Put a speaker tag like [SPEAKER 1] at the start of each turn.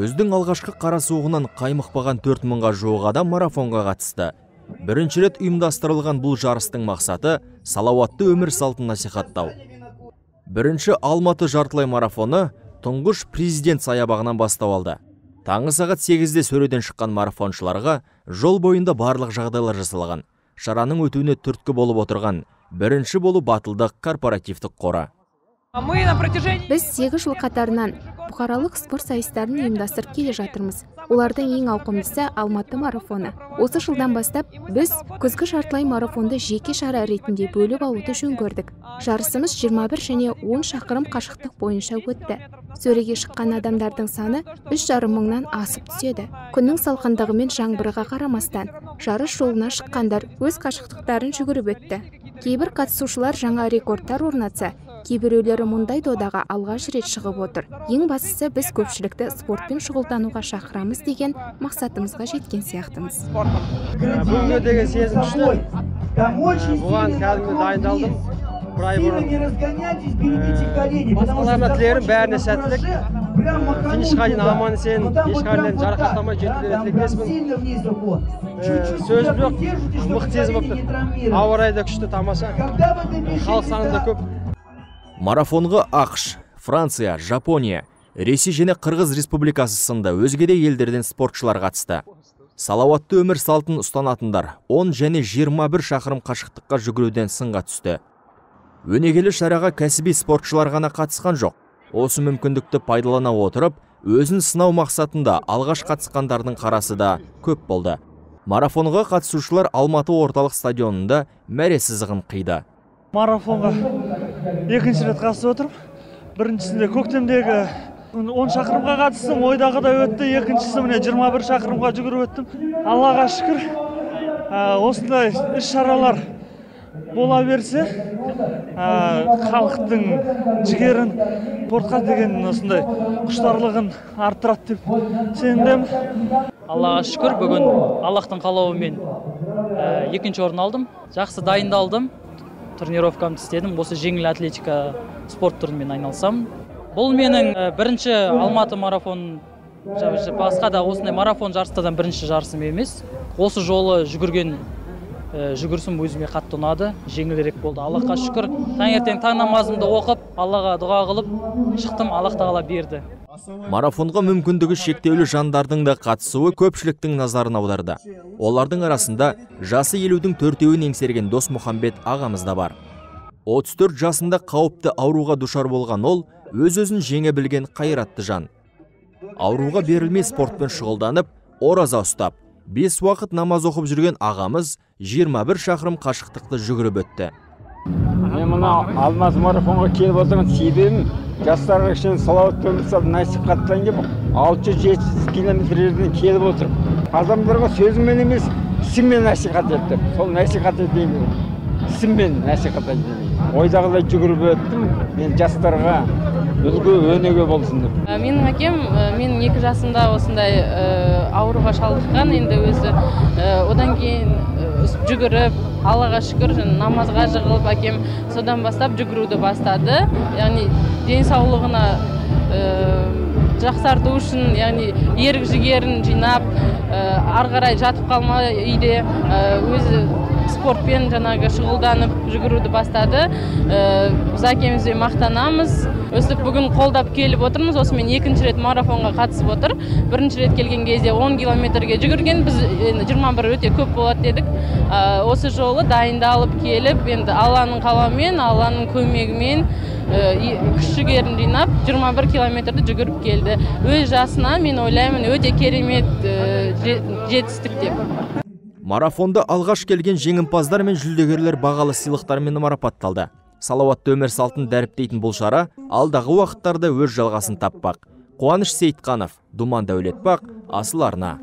[SPEAKER 1] Көздің алғашқы қара суығынан қаймықпаған 4 мыңға жуық адам марафонға қатысты. Бірінші рет ұйымдастырылған бұл жарыстың мақсаты салауатты өмір салтын насихаттау. Бірінші Алматы жартылай марафоны тұңғыш президент саябағынан бастау алды. Таңғы сағат 8-де сөреден шыққан марафоншыларға жол бойында барлық жағдайлар жасалған. Шараның өтуіне түрткі болып отырған бірінші болу батылдық корпоративтік қора.
[SPEAKER 2] біз сегіз жыл қатарынан бұқаралық спорт сайыстарын ұйымдастырып келе жатырмыз. Олардың ең ауқымдысы алматы марафоны. Осы жылдан бастап біз күзгі жартылай марафонды жеке шара ретінде бөліп алуды жөн көрдік. Жарысымыз 21 және 10 шақырым қашықтық бойынша өтті. Сөреге шыққан адамдардың саны үш жарым мыңнан асып түседі. Күннің салқындығы мен жаңбырға қарамастан жарыс жолына шыққандар өз қашықтықтарын жүгіріп өтті. Кейбір қатысушылар жаңа рекордтар орнатса кейбіреулері мұндай додаға алғаш рет шығып отыр. Ең бастысы біз көпшілікті спортпен шұғылдануға шақырамыз деген мақсатымызға жеткен сияқтымыз.
[SPEAKER 3] Бүгінге деген сезім күшті. Бұған кәдімгі дайындалдым. Бір ай бұрын. Басқаларына тілерім бәріне сәттілік. Финишқа дейін аман есен ешқайсынан жарақаттамай жетуге тілектеспін. Сөзім жоқ мықты сезім болып тұр ауа райы да күшті тамаша. Халық саны да көп.
[SPEAKER 1] Марафонға ақш, Франция, Жапония, Ресей және Қырғыз Республикасы сынды өзге де елдерден спортшылар қатысты. Салауатты өмір салтын ұстанатындар 10 және 21 шақырым қашықтыққа жүгіруден сынға түсті. Өнегелі шараға кәсіби спортшылар ғана қатысқан жоқ. Осы мүмкіндікті пайдалана отырып, өзін сынау мақсатында алғаш қатысқандардың қарасы да көп болды. Марафонға қатысушылар Алматы орталық стадионында мәре сызығын қиды.
[SPEAKER 4] марафонға екінші рет қатысып отырмын біріншісінде көктемдегі он шақырымға қатыстым ойдағыдай өтті екіншісі міне жиырма бір шақырымға жүгіріп өттім. Аллаға шүкір осындай іс шаралар бола берсе халықтың жігерін спортқа деген осындай құштарлығын арттырады деп сенемін.
[SPEAKER 5] Аллаға шүкір бүгін аллахтың қалауымен екінші орын алдым жақсы дайындалдым. Тренировкамды істедім. Осы жеңіл атлетика спорт түрімен айналысамын бұл менің бірінші алматы марафон басқа да осындай марафон жарыстардан бірінші жарысым емес. Осы жолы жүгірген жүгірісім өзіме қатты ұнады. Жеңілірек болды. Аллахқа шүкір. Таңертең таң намазымды оқып аллаға дұға қылып шықтым. Аллах тағала берді.
[SPEAKER 1] Марафонға мүмкіндігі шектеулі жандардың да қатысуы көпшіліктің назарын аударды. Олардың арасында жасы елудің төртеуін еңсерген Дос Мұхамбет ағамыз да бар. 34 жасында қауіпті ауруға душар болған ол, өз-өзін жеңе білген қайратты жан. Ауруға берілмей спортпен шұғылданып, ораза ұстап, 5 уақыт намаз оқып жүрген ағамыз 21 шақырым қашықтықты жүгіріп өтті.
[SPEAKER 6] Мына алматы марафонға келіп отырған себебім жастарға кішкене салауатты өмір салтын насихаттайын деп алты жүз жеті жүз километр жерден келіп отырмын адамдарға сөзіммен емес ісіммен насихат еттім сол насихат етейін деп. Ісіммен насихат етейін ойдағыдай жүгіріп өттім. Мен жастарға үлгі өнеге болсын деп.
[SPEAKER 7] Ә, менің әкем ә, менің екі жасымда осындай ә, ауруға шалдыққан. Енді өзі одан кейін жүгіріп аллаға шүкір намазға жығылып әкем содан бастап жүгіруді бастады. Яғни денсаулығына жақсарту үшін яғни ерік жігерін жинап ары қарай жатып қалмай үйде өзі спортпен жаңағы шұғылданып жүгіруді бастады. Біз әкемізбен мақтанамыз. Өстіп бүгін қолдап келіп отырмыз. Осымен екінші рет марафонға қатысып отыр. Бірінші рет келген кезде 10 километрге жүгірген біз енді 21 өте көп болады дедік. Ә, осы жолы дайындалып келіп енді алланың қалауымен алланың көмегімен и- күш жігерін жинап 21 километрді жүгіріп келді. Өз жасына мен ойлаймын өте керемет же- жетістік деп.
[SPEAKER 1] Марафонда алғаш келген жеңімпаздар мен жүлдегерлер бағалы сыйлықтармен марапатталды. Салауатты өмір салтын дәріптейтін бұл шара алдағы уақыттарда өз жалғасын таппақ. Қуаныш Сейтқанов, Думан Дәулетбақ, Асыл Арна.